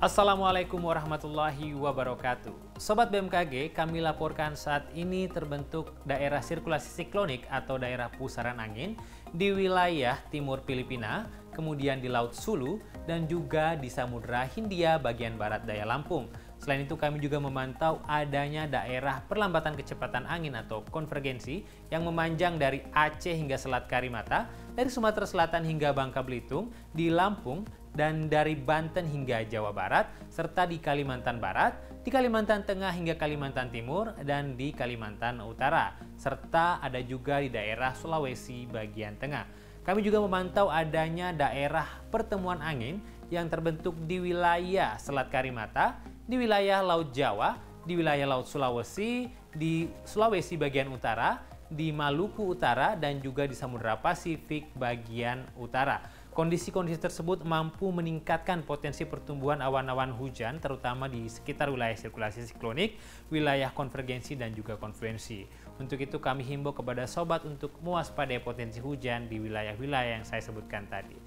Assalamualaikum warahmatullahi wabarakatuh. Sobat BMKG, kami laporkan saat ini terbentuk daerah sirkulasi siklonik atau daerah pusaran angin di wilayah timur Filipina, kemudian di Laut Sulu, dan juga di Samudra Hindia bagian barat daya Lampung. Selain itu kami juga memantau adanya daerah perlambatan kecepatan angin atau konvergensi yang memanjang dari Aceh hingga Selat Karimata, dari Sumatera Selatan hingga Bangka Belitung, di Lampung, dan dari Banten hingga Jawa Barat, serta di Kalimantan Barat, di Kalimantan Tengah hingga Kalimantan Timur, dan di Kalimantan Utara, serta ada juga di daerah Sulawesi bagian tengah. Kami juga memantau adanya daerah pertemuan angin yang terbentuk di wilayah Selat Karimata, di wilayah Laut Jawa, di wilayah Laut Sulawesi, di Sulawesi bagian utara, di Maluku Utara, dan juga di Samudra Pasifik bagian utara. Kondisi-kondisi tersebut mampu meningkatkan potensi pertumbuhan awan-awan hujan terutama di sekitar wilayah sirkulasi siklonik, wilayah konvergensi dan juga konfluensi. Untuk itu kami himbau kepada sobat untuk mewaspadai potensi hujan di wilayah-wilayah yang saya sebutkan tadi.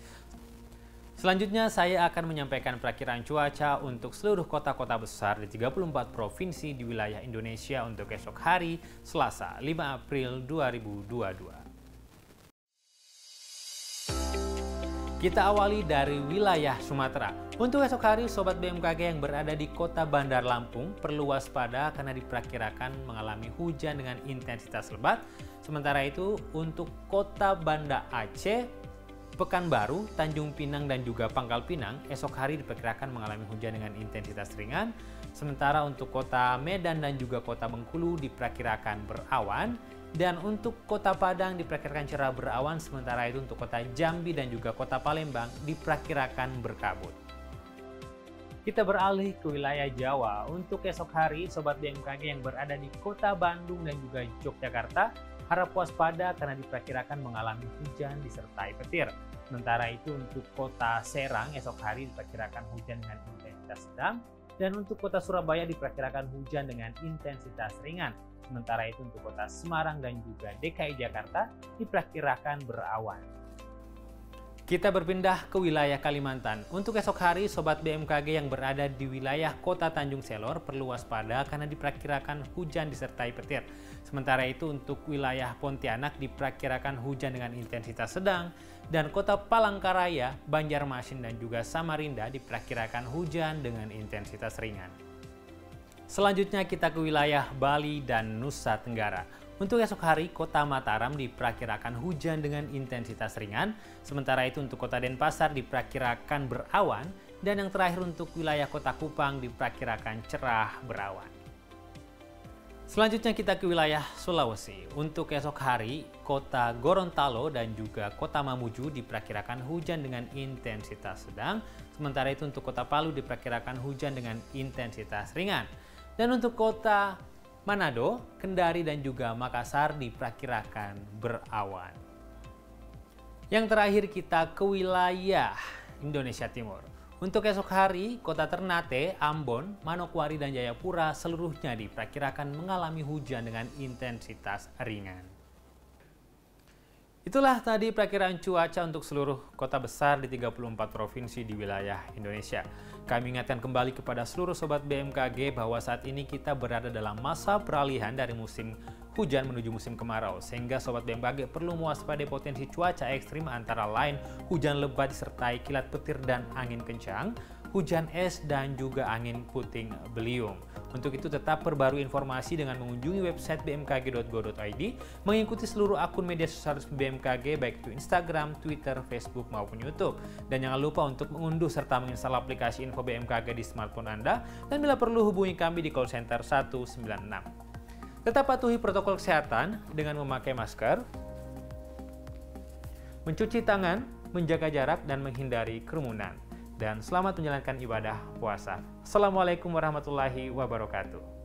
Selanjutnya saya akan menyampaikan perakiraan cuaca untuk seluruh kota-kota besar di 34 provinsi di wilayah Indonesia untuk esok hari Selasa 5 April 2022. Kita awali dari wilayah Sumatera. Untuk esok hari, Sobat BMKG yang berada di kota Bandar Lampung perlu waspada karena diperkirakan mengalami hujan dengan intensitas lebat. Sementara itu, untuk kota Banda Aceh, Pekanbaru, Tanjung Pinang, dan juga Pangkal Pinang, esok hari diperkirakan mengalami hujan dengan intensitas ringan. Sementara untuk kota Medan dan juga kota Bengkulu diperkirakan berawan. Dan untuk kota Padang diperkirakan cerah berawan, sementara itu untuk kota Jambi dan juga kota Palembang diperkirakan berkabut. Kita beralih ke wilayah Jawa. Untuk esok hari, Sobat BMKG yang berada di kota Bandung dan juga Yogyakarta, harap waspada karena diperkirakan mengalami hujan disertai petir. Sementara itu untuk kota Serang, esok hari diperkirakan hujan dengan intensitas sedang. Dan untuk kota Surabaya diperkirakan hujan dengan intensitas ringan. Sementara itu untuk kota Semarang dan juga DKI Jakarta diperkirakan berawan. Kita berpindah ke wilayah Kalimantan. Untuk esok hari, Sobat BMKG yang berada di wilayah kota Tanjung Selor perlu waspada karena diperkirakan hujan disertai petir. Sementara itu untuk wilayah Pontianak diperkirakan hujan dengan intensitas sedang dan kota Palangkaraya, Banjarmasin dan juga Samarinda diperkirakan hujan dengan intensitas ringan. Selanjutnya kita ke wilayah Bali dan Nusa Tenggara. Untuk esok hari, kota Mataram diperkirakan hujan dengan intensitas ringan, sementara itu untuk kota Denpasar diperkirakan berawan, dan yang terakhir untuk wilayah kota Kupang diperkirakan cerah berawan. Selanjutnya kita ke wilayah Sulawesi. Untuk esok hari, kota Gorontalo dan juga kota Mamuju diperkirakan hujan dengan intensitas sedang, sementara itu untuk kota Palu diperkirakan hujan dengan intensitas ringan. Dan untuk kota Manado, Kendari dan juga Makassar diperkirakan berawan. Yang terakhir kita ke wilayah Indonesia Timur. Untuk esok hari, kota Ternate, Ambon, Manokwari, dan Jayapura seluruhnya diperkirakan mengalami hujan dengan intensitas ringan. Itulah tadi perakiraan cuaca untuk seluruh kota besar di 34 provinsi di wilayah Indonesia. Kami ingatkan kembali kepada seluruh sobat BMKG bahwa saat ini kita berada dalam masa peralihan dari musim hujan menuju musim kemarau, sehingga sobat BMKG perlu mewaspadai potensi cuaca ekstrim antara lain hujan lebat disertai kilat petir dan angin kencang, hujan es, dan juga angin puting beliung. Untuk itu tetap perbarui informasi dengan mengunjungi website bmkg.go.id, mengikuti seluruh akun media sosial BMKG baik itu Instagram, Twitter, Facebook maupun YouTube. Dan jangan lupa untuk mengunduh serta menginstal aplikasi info BMKG di smartphone Anda dan bila perlu hubungi kami di call center 196. Tetap patuhi protokol kesehatan dengan memakai masker, mencuci tangan, menjaga jarak, dan menghindari kerumunan dan selamat menjalankan ibadah puasa. Assalamualaikum warahmatullahi wabarakatuh.